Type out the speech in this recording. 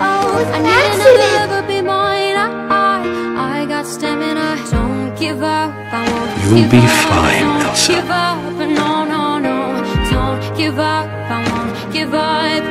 oh, I need another but be mine. I, I got stamina. Don't give up. I won't You'll give be up. fine, Don't Elsa. give up. No, no, no. Don't give up. I won't give up.